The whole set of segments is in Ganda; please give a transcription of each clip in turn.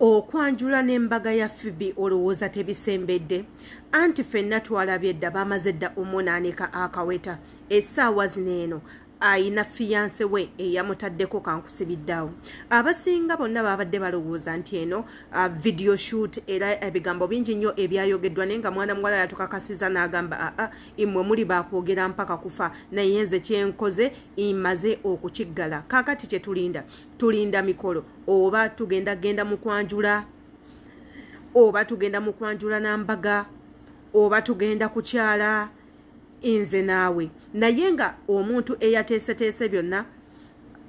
okwanjula n'embaga ya fibi olowooza tebisembedde. Anti ffenna twalabye edda bamaze dda omunaanika akaweta essaawa zino eno ayina fiyanse we eyamutaddeko kankusibiddeawo abasinga bonna babadde balowooza nti eno video shoot era ebigambo bingi nnyo ebyayogeddwa naye nga mwana muwala yatukakasiza n'agamba aa imwe muli bakwogera mpaka kufa naye nze kyenkoze imaze okukiggala. Kaakati kyetulinda tulinda mikolo oba tugenda genda mu kwanjula oba tugenda mu kwanjula n'ambaga oba tugenda kukyala nze naawe. Naye nga omuntu eyateeseteese byonna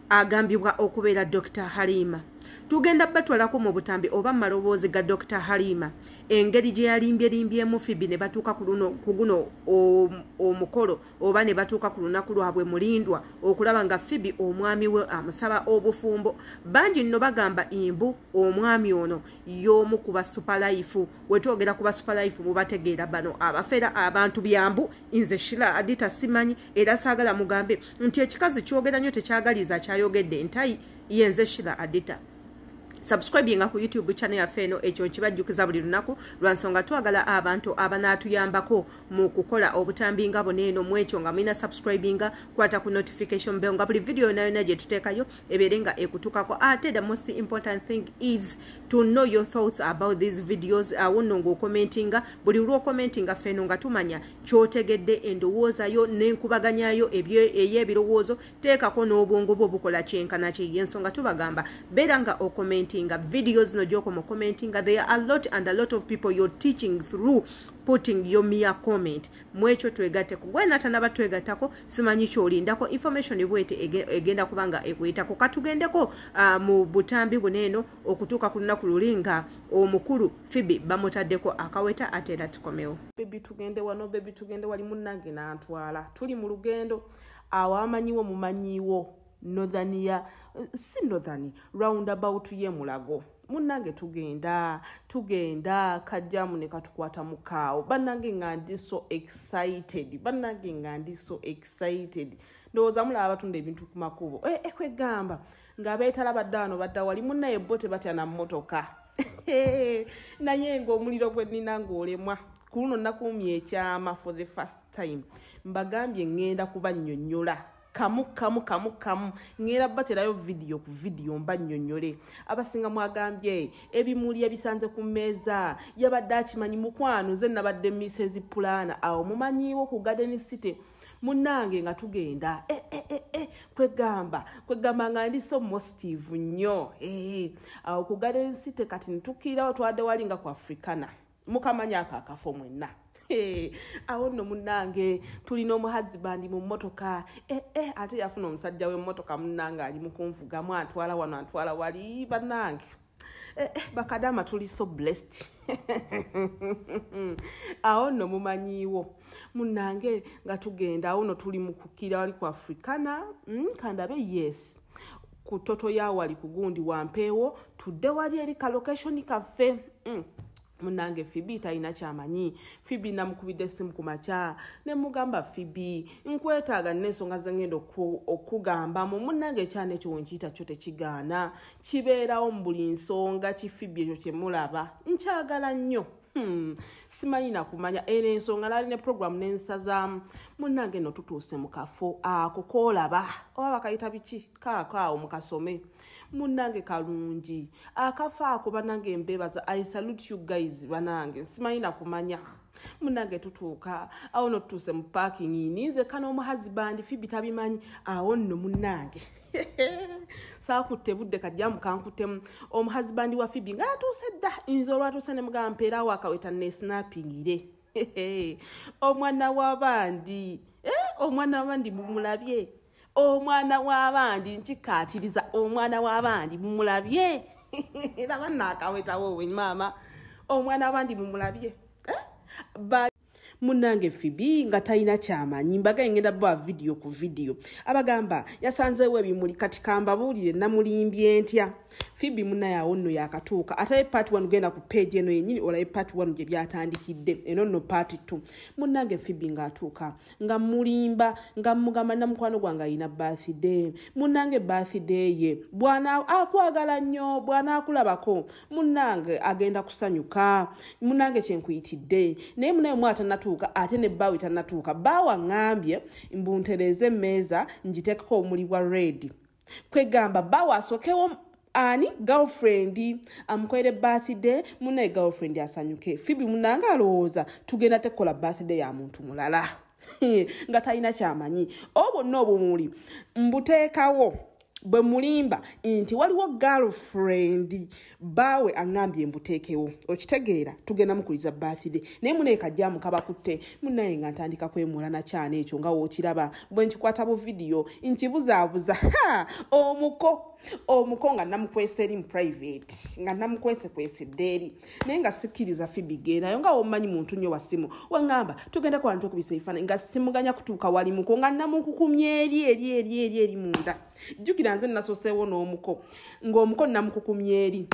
agambibwa okubeera dr halima tugenda batwalako mu butambi oba mu maloboozi ga dr halima. Engeri gye yalimbyelimbyeemu fibi ne batuuka ku guno omukolo oba ne batuuka ku lunaku lwabwe mulindwa okulaba nga fibi omwami we amusaba obufumbo. Bangi nno bagamba imbu omwami ono y'omu ku basupalife wetwogera ku basupalife mubategeera bano abafeera abantu byambu nze shira adita simanyi era saagala mugambe nti ekikazi kyogera nnyo tekyagaliza kyayogedde entayi yenze shira adita subscribinga ku youtube channel yaffe eno ekyo nkibajjukiza buli lunaku lwansonga twagala abantu abanaatuyambako mu kukola obutambi nga buna eno. Mu ekyo nga mulina subscribinga kwata ku notification bell nga buli video yona yona gye tuteekayo ebeere nga ekutukako. Ate the most important thing is to know your thoughts about these videos. Awo nno ng'okomentinga buli lw'okomentinga ffe eno nga tumanya kyotegedde endowoozayo n'enkubaganyayo ey'ebirowoozo teekako n'obwongo bwo bukola kyenkana kye. Yensonga tubagamba beera nga okomentinga commenting videos no joko mo commenting there are a lot and a lot of people you're teaching through putting your mere comment. Mwecho twegatte ku gwena tanaba twegattako simanyi kyolindako information bwete egenda kubanga ekuyitako katugendeko uh, mu butambi buneeno okutuuka ku lunaku luli nga omukulu fibi bamutaddeko akaweta ate era tukomewo bebi tugende wano bebi tugende wali munnange nantwala. Tuli mu lugendo. Awo amanyiwo mumanyiwo northania si northani roundabout ye mulago. Munnange tugenda tugenda kajjamu ne katukwata mukaawo bannange nga ndi so excited bannange nga ndi so excited. Ndowooza mulaba abatunda ebintu ku makubo. Ekwegamba nga beetala badde wano badda wali munnaye bo tebatya na mmotoka. Naye ngaomuliro gwe nnina ng'olemwa. Ku luno nakuumya ekyama for the first time. Mbagambye ŋŋenda kubannyonnyola kamu kamu kamu kamu. Ŋŋera baterayo vidiyo ku vidiyo mba nnyonnyole abasinga mwagambye ebimuli ebisanze ku mmeeza yabadde akimanyi mukwano ze nabadde misezi pulaana awo mumanyiwo ku garden city. Munnange nga tugenda e, e, e, e, kwegamba kwegamba nga ndi so mostive nnyo e, awo ku garden city kati nitukiirawo twadde wali nga ku africana. Mukamanya ako akafo mwenna awo nno munnange tulina omuhazibandi mu mmotoka. Ee ate yafuna omusajja w'emmotoka munnange ali mukunvugamu antwala wano antwala wali bannange. Bakadama tuli so blessed. Awo nno mumanyiiwo. Munnange nga tugenda awo no tuli mukukira wali ku africana mm, kandabe yes. Ku toto yawali ku gundi wampeewo tudde wali eri kalokationi kaffe mm. Munange fibi talina kyamanyi. Fibi namukubidde essimu ku makya ne mugamba fibi nkwetaaga nensonga zengenda okugambamu munange ekyana ekyo wenkiyita kyo tekigaana. Kibeerawo mu buli nsonga kifibi ekyo kyemulaba nkyagala nnyo. Simanyi nakumanya era ensonga nali ne programu nensazaamu munange no tutuuse mu kafo. Ako koolaba oba bakayita biki? Kaakaawo mukasome munange kalungi. Akafo ako banange embebaza i salute you guys banange simanyi nakumanya munange tutuuka. Awo no tutuuse mu parking. Ninze kana omuhazibandi fibi tabimanyi. Awo nno munange saakutte budde kajjamu kankutemu omuhazibandi wa fibi nga yatuuse dda nze olwatuuse ne mugamba mpeerawo akaweta nesnapingire omwana w'abandi. Omwana w'abandi mumulabye. Omwana w'abandi nkikaatiriza omwana w'abandi mumulabye. Era bannaakawetawo we maama. Omwana w'abandi mumulabye munnange fibi nga talina kyamanyi. Mbaga engenda bba vidiyo ku vidiyo abagamba yasanzeewo ebimuli. Kati kambabuulire namulimbye ntya fibi munayawo nno yakatuuka ate part one genda ku page eno yenyini olabe part one gye byatandikidde. Eno nno part two. Munnange fibi ng'atuuka nga mulimba nga mugamba namukwano gwange ayina birthday. Munnange birthday ye bwana akwagala nnyo bwanaakulabako munnange agenda kusanyuka. Munnange kyenkuyitidde naye munaye mwa tanatuuka ate ne bbaawe tanatuuka bbaawe aŋŋambye mbuntereze emmeeza ngiteekeko omuli bwa redi kwegamba bbaawe asookewo ani girlfriend? Amukolere birthday munaye girlfriend asanyuke. Fibi munanga alowooza tugenda tekola birthday ya muntu mulala. Nga talina kyamanyi. Obo bonna obumuli mbuteekawo bwe mulimba nti waliwo girlfriend baawe aŋŋambye mbuteekewo. Okitegeera tugenda mukuliza birthday. Naye munaye kajjamu kabakutte munaye nga ntandika kwemula nakyana ekyo nga wookiraba bwe nkikwata bu vidiyo nkibuzaabuza omuko omuko nga namukwesa eri mu private nga namukwese kwesedde eri. Naye nga sikkiriza fibigerayo nga womumanyi muntu nnyo wa simu waŋŋamba tugende ku bantu okubisa ebifaananyi nga simuganya kutuuka wali muko nga namukukumya eri eri eri eri eri munda jjukira nze nasoseewo n'omuko ng'omuko namukukumya eri.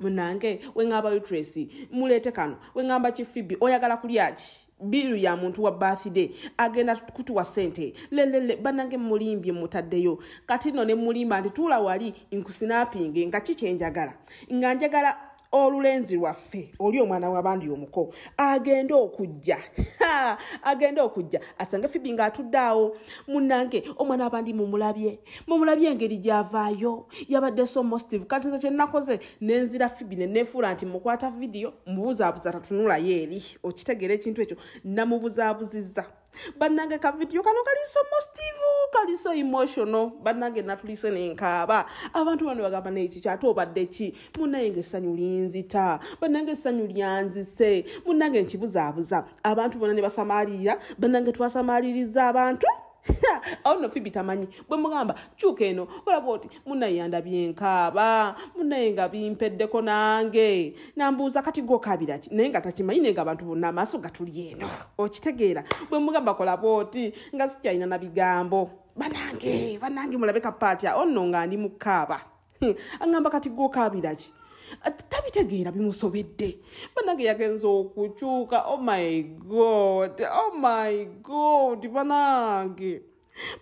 Munange weŋŋamba utresi muleete kano weŋŋamba kifibi oyagala kulyaki biru ya muntu wa birthday agenda kutuwa sente lelele banange mulimbye mutaddeyo. Kati no ne mulimba nti tuula wali nkusinapinge nga kikyenjagala nga njagala olulenzi lwaffe oli omwana w'abandi omuko agende okujja. Agende okujja. Asange fibi ng'atudde awo. Munnange omwana w'abandi mumulabye. Mumulabye engeri gy'avaayo. Yabadde so mostive kati nze kyenakoze nenzira fibi neneefuula nti mukwata vidiyo mubuzaabuza tatunulayo eri okitegeera ekintu ekyo namubuzaabuzizza bannange kavidiyo kano kaliso mostive kaliso emotional. Bannange natulise nenkaaba abantu bano bagamba neki kyate obadde ki? Munaye nga essanyu linzita bannange essanyu lyanzise munnange nkibuzaabuza abantu bonna ne basamaalirira bannange twasamaaliriza abantu awo no fibi tamanyi. Bwe mugamba kyuka eno olaba oti munaye yandabye nkaaba munaye nga bimpeddeko nange. Nambuuza kati gokabiraki naye nga takimanyi naye nga abantu bonna amaaso gatuli eno. Okitegeera. Bwe mugamba kolaba oti nga sikyalina na bigambo. Banange banange mulabe kapaati awo nno nga ndi mukaaba aŋŋamba kati gokabiraki tabitegeera bimusobedde banange yagenza okukyuka oh my god oh my god banange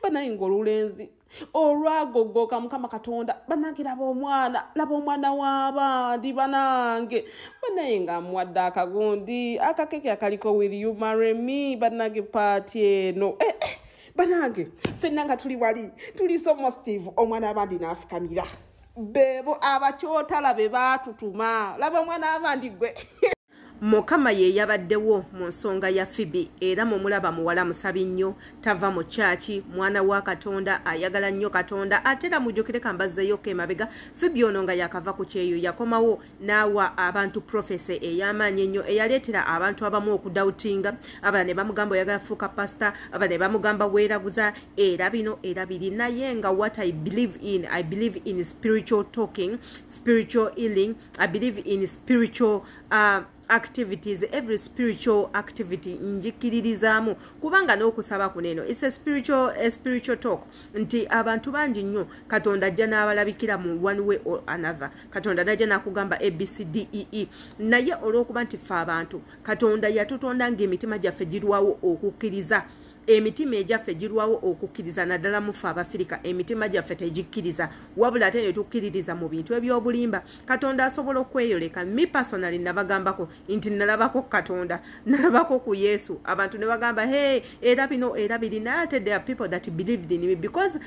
banange ngaolulenzi olwagogoka mukama katonda. Banange laba omwana laba omwana w'abandi banange banaye nga muwadde akagundi akakeke akaliko will you marry me banange paati eno. Eh, eh, banange fenna nga tuli wali tuli somostive omwana w'abandi n'afukamira beebo abakyotala be baatutuma. Laba omwana w'abandi gwe mukama ye yabaddewo mu nsonga ya fibi era mumulaba muwala musabi nnyo tava mu kyaki mwana wa katonda ayagala nnyo katonda ate era mujjukire kambazzeeyoko emabega fibi ono nga yakava ku kyeyo yakomawo n'awa abantu profesi ey'amaanyi ennyo eyaleetera abantu abamu okudawutinga abala ne bamugamba oyagala fuuka pasita abala ne bamugamba weeraguza era bino era biri. Naye nga what i believe in i believe in spiritual talking spiritual healing i believe in spiritual uh, activities every spiritual activity njikiririzaamu kubanga n'okusaba kuno eno its a spiritual, a spiritual talk. Nti abantu bangi nnyo katonda ajja n'abalabikira mu one way or another. Katonda najja n'akugamba abcdee naye olw'okuba nti ffe abantu katonda yatutonda ng'emitima gyaffe girwawo okukkiriza emitima egyaffe girwawo okukkiriza naddala mufe abafirika. Emitima gyaffe tegikkiriza wabula ate ne tukkiririza mu bintu eby'obulimba. Katonda asobola okweyoleka. Mi personally nabagambako nti nalabako katonda nalabako ku yesu. Abantu ne bagamba hey era bino era biri. Naye ate there are people that believed in me because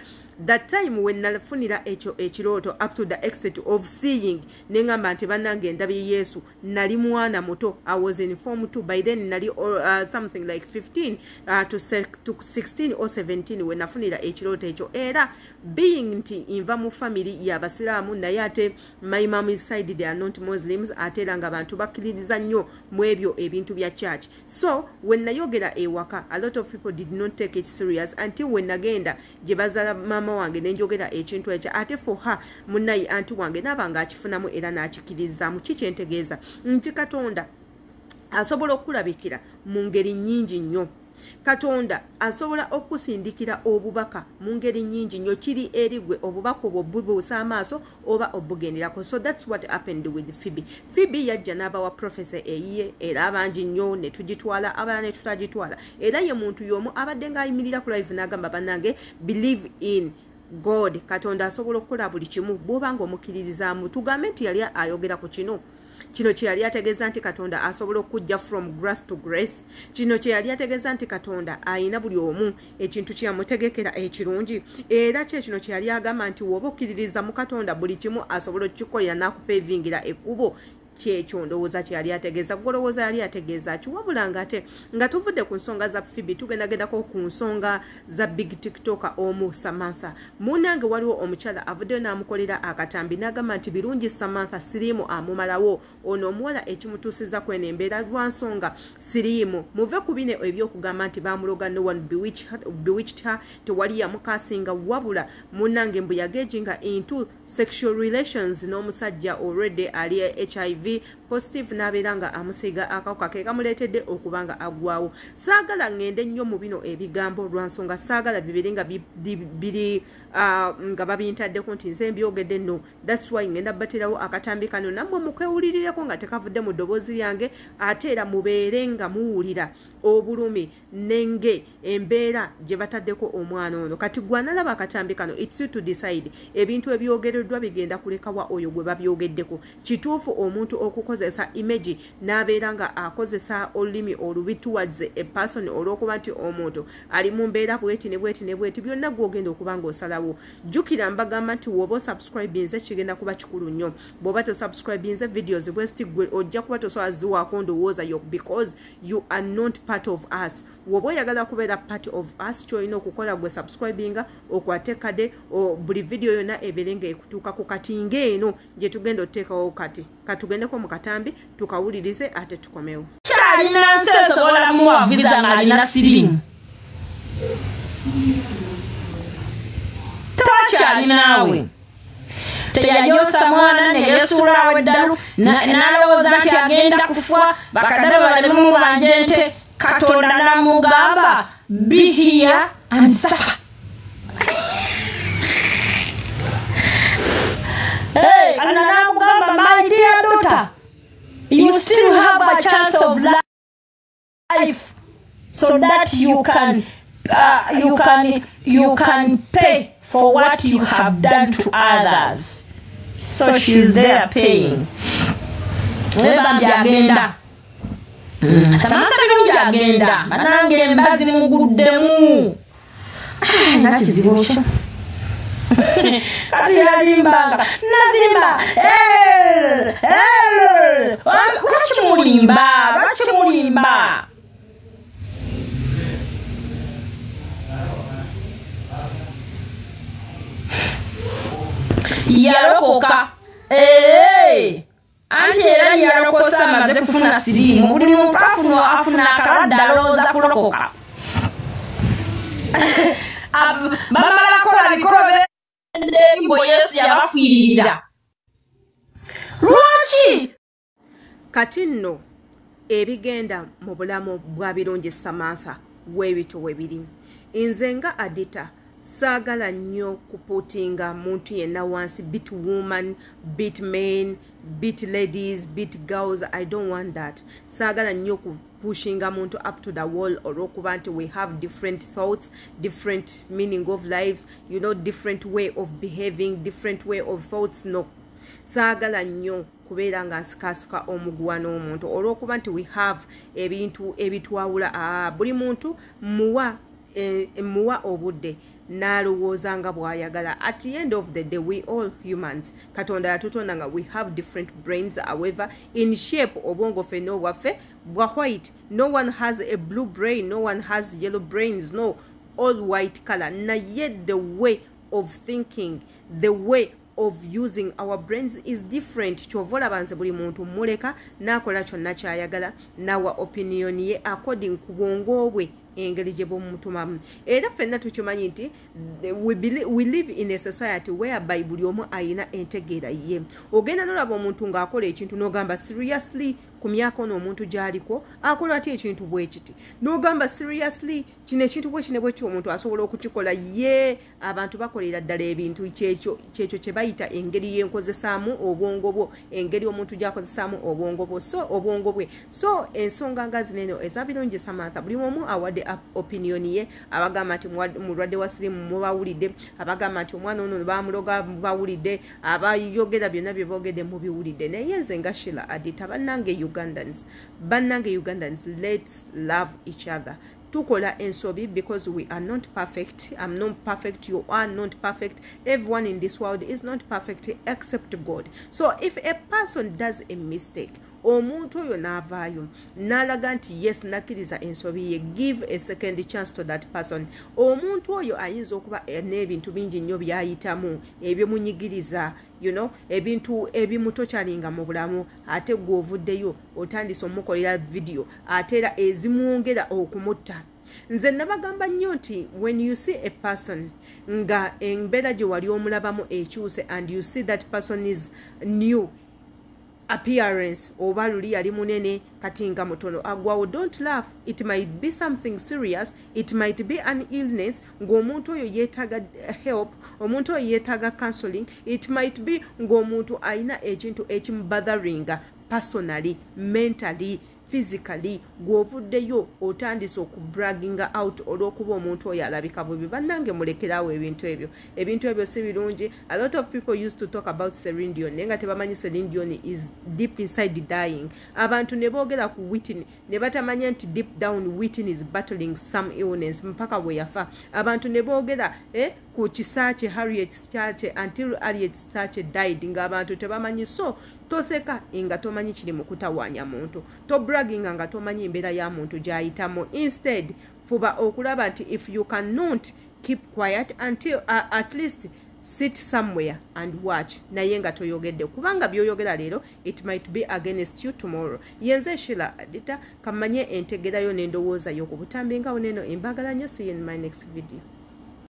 that time when nafunira ekyo ekirooto up to the extent of seeing neŋŋamba nti bannange endabye yesu nali mwana muto. I was in form two. By then nali uh, something like 15 uh, to, to 16 or 17 we nafunira ekirooto ekyo era being nti nva mu family y'abasiraamu naye ate my mom side they are not muslims ate era nga abantu bakkiririza nnyo mu ebyo ebintu bya church. So when nayogera ewaka a lot of people did not take it serious until when nagenda gye bazaala mama wange nenjogera ekintu ekyo. Ate foha munayi anti wange naaba nga akifunamu era n'akikiririzaamu kikyentegeeza nti katonda asobola okulabikira mu ngeri nnyingi nnyo katonda asobola okusindikira obubaka mu ngeri nnyingi nnyo. Kiri eri gwe obubaka obwo bubuusa amaaso oba obugenderako. So thats what happened with phoebe. Phoebe yajja n'abawa profesa eyiye era abangi nnyo ne tugitwala abalala ne tutagitwala. Era ye muntu y'omu abadde ng'ayimirira ku live n'agamba bannange believe in god. Katonda asobola okukola buli kimu bw'oba nga omukkiririzaamu tugambe nti yali ayogera ku kino kino kye yali ategeeza nti katonda asobola okujja from grace to grace. Kino kye yali ategeeza nti katonda ayina buli omu ekintu kyeyamutegekera ekirungi. Era kyekino kye yali agamba nti woba okkiririza mu katonda buli kimu asobola okukikolera n'akupeevingira ekkubo kyekyo ndowooza kyeyali ategeeza gwolowooza yali ategeeza ki? Wabula nga ate nga tuvudde ku nsonga za fibi tugendagendako ku nsonga za big tiktoka omu samantha. Munange waliwo omukyala avuddeyo n'amukolera akatambi n'agamba nti birungi samantha siriimu amumalawo. Ono omuwala ekimutuusiza kweno embeera lwa nsonga siriimu. Muve ku bine ebyokugamba nti bamuloga no one bewitched her tewali yamukasinga wabula munange mbu yagejinga into sexual relations n'omusajja already ali hiv positive n'abeera nga amusiiga akawuka ke kamuleetedde okuba nga aggwawo saagala ŋŋende nnyo mu bino ebigambo lwansonga saagala bibiri nga biri nga babintaddeko nti nze mbyogedde nno thats why ŋŋenda baterawo akatambi kano nammwe mukwewulirireko nga tekavudde mu ddoboozi lyange ate era mubeere nga muwulira obulumi nenge embeera gye bataddeko omwana ono. Kati gwe analaba akatambi kano its to decide. Ebintu ebyogereddwa bigenda kulekawa oyo gwe babyogeddeko. Kituufu omuntu okukozesa imagi n'abeera nga akozesa olulimi olubi towards a person olw'okuba nti omuntu ali mu mbeera bweti ne bweti ne bweti byonna gwogenda okuba nga osalawo jjukira mbagamba nti woba osubscribinze kigenda kuba kikulu nnyo. Bw'oba tosubscribinze videos bwesti gwe ojja kuba tosobola ziwaako ndowooza yo because you are not part of us. Woba oyagala kubeera part of us kyolina okukola gwe subscribinga okwate kade buli vidiyo yonna ebeere nga ekutuuka ku kati ngaeno gye tugenda otuteekawo kati. Katugendeko mu katambi tukawulirize ate tukomewo. Kyalina nsi esobola muwaviza ng'alina sirimu tokyalinaawe teyayosa mwana neyesuulawo eddalu n'alowooza nti agenda kufa bakadde balemu banje nte katonda namugamba bihiya ansafa. Hey, kana namugamba my dear daughter you still have a chance of life so that you can uh, you can you can pay for what you have done to others. So she's there paying. Webambi agenda. Tamasa birungi agenda. Banange embazi muguddemu nakizibu kyo kati yalimbanga nazimba lwaki mulimba lwaki mulimba yalokoka anti era yalokosa amaze kufuna siriimu buli muntu afuna afuna akalwadde alowooza kulokoka. Bamala kola bikolo ebimbo yesu yabafiiririra lwaki? Kati nno ebigenda mu bulamu bwa birungi samantha weebito we biri. Nze nga adita saagala nnyo kupuutinga muntu yenna wansi bit woman bit men bit ladies bit girls i don't want that. Saagala nnyo kupushinga muntu up to the wall olw'okuba nti we have different thoughts different meaning of lives you know different way of behaving different way of thoughts no. Saagala nnyo kubeera nga nsikasika omuguwa n'omuntu olw'okuba nti we have ebintu ebitwawula buli muntu muwa e, muwa obudde n'alowooza nga bw'ayagala. At the end of the day we all humans katonda yatutonda nga we have different brains. However in shape obwongo ffenna obwaffe bwa white. No one has a blue brain no one has yellow brains no all white color. Naye the way of thinking the way of using our brains is different. Kyova olaba nze buli muntu muleka n'akola kyonna kyayagala. Nawa opinion ye according ku bwongo bwe engeri gye bwomumutumamu era ffenna tukimanyi nti we, we live in a society whereby buli omu ayina entegeera ye. Ogenda nolaba omuntu ng'akola ekintu n'ogamba seriously ku myaka ono omuntu gy'aliko akola atya ekintu bwe kiti? N'ogamba seriously kino ekintu bwe kine bwe kiti omuntu asobola okukikola? Ye abantu bakolera ddala ebintu kyekyo kye bayita engeri y'enkozesaamu obwongo bwo engeri omuntu gy'akozesaamu obwongo bwo. So obwongo bwe. So ensonga nga zineeno eza birungi samantha. Buli omu awadde opinion ye abagamba nti mulwadde wa sirimu mubawulidde abagamba nti omwana ono bamuloga bawulidde abayogera byonna bye boogedde mubiwulidde. Naye nze nga shila adita bannange ugandans bannange ugandans lets love each other. Tukola ensobi because we are not perfect. I'm not perfect you are not perfect. Everyone in this world is not perfect except god. So if a person does a mistake omuntu oyo n'avaayo n'alaga nti yes nakkiriza ensobi ye give a second chance to that person. Omuntu oyo ayinza okuba n'ebintu bingi nnyo byayitamu ebyomunyigiriza you know ebintu ebimu tokyalinga mu bulamu ate gwe ovuddeyo otandise omukolera vidiyo ate era ezimwongera okumutta. Nze nabagamba nnyo nti when you see a person nga embeera gye wali omulabamu ekyuse and you see that person is new appearance oba luli yali munene kati nga mutono. Agwawo don't laugh. It might be something serious. It might be an illness. Ng'omuntu oyo yeetaga help omuntu oyo yeetaga counseling it might be ng'omuntu ayina ekintu ekimubotheringa personally mentally physically gw'ovuddeyo otandise okubraginga out olw'okuba omuntu oyo alabika bubi bannange mulekerawo ebintu ebyo. Ebintu ebyo si birungi. A lot of people used to talk about serindion naye nga tebamanyi serindion is deep inside dying. Abantu ne boogera ku witin ne batamanya nti deep down witin is battling some illness mpaka bwe yafa. Abantu ne boogera eh, ku kisakye harriet chache until harriet chache died ng'abantu tebamanyi. So toseka nga tomanyi kiri mu kutawaanya muntu tobraginga nga tomanyi embeera ya muntu gy'ayitamu. Instead fuba okulaba nti if you cannot keep quiet until uh, at least sit somewhere and watch naye nga toyogedde. Kubanga byoyogera leero it might be against you tomorrow. Yenze shila adita kamanye entegerayo n'endowooza yo ku butambi nga woneeno embagala nnyo see in my next video